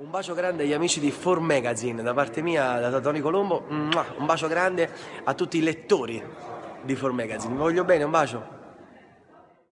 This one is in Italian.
Un bacio grande agli amici di 4 Magazine, da parte mia, da Tony Colombo, un bacio grande a tutti i lettori di 4 Magazine. Vi voglio bene, un bacio.